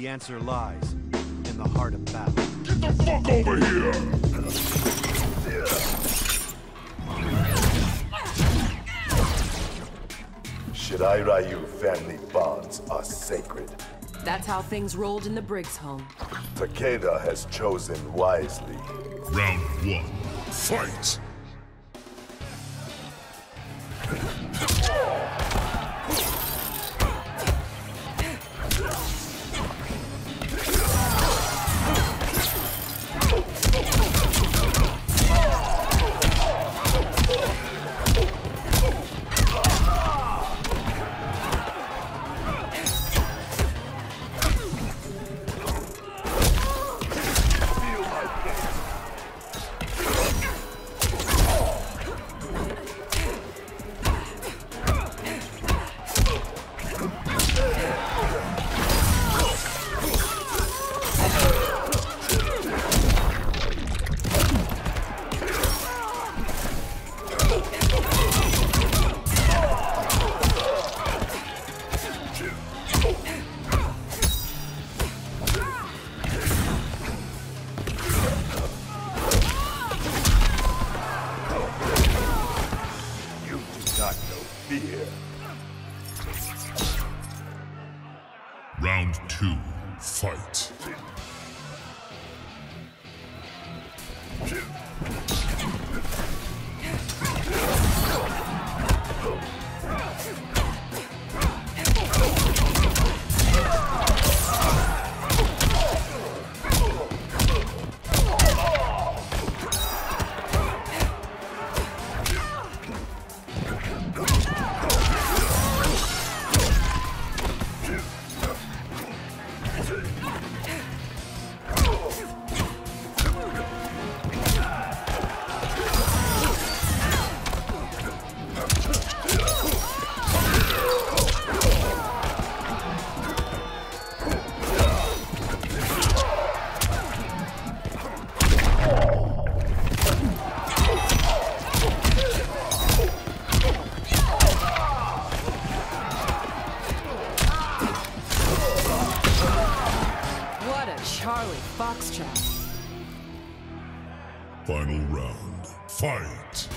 the answer lies in the heart of battle. Get the fuck over here! Shirai Ryu family bonds are sacred. That's how things rolled in the Briggs home. Takeda has chosen wisely. Round one, fight! Fear. Round two, fight! Final round, fight!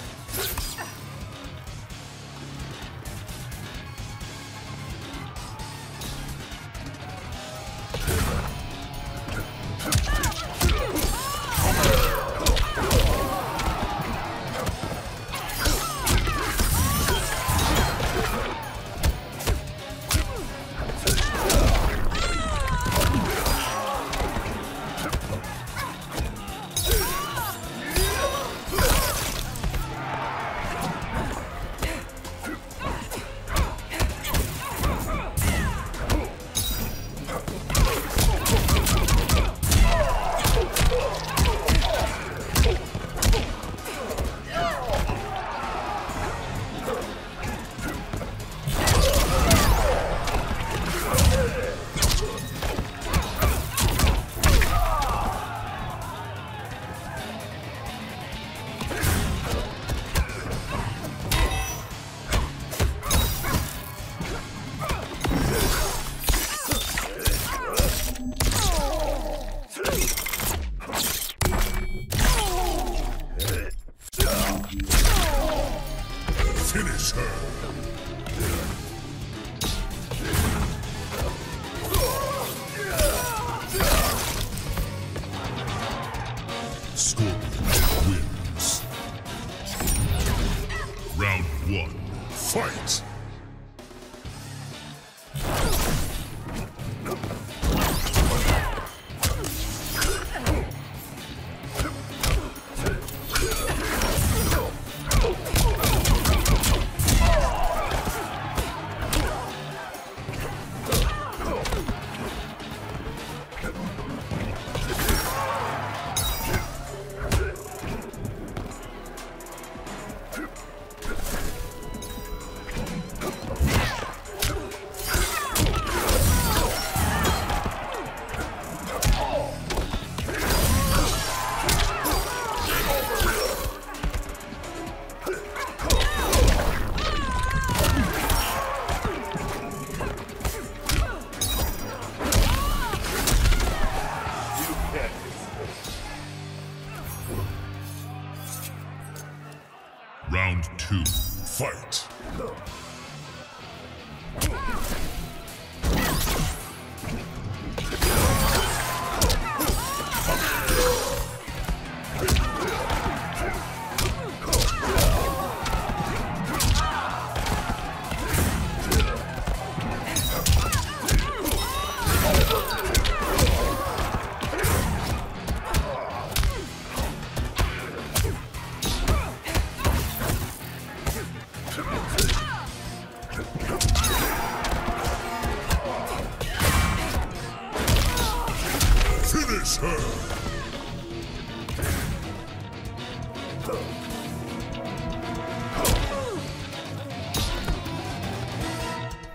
One, fight! Round two, fight!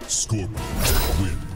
Scorpion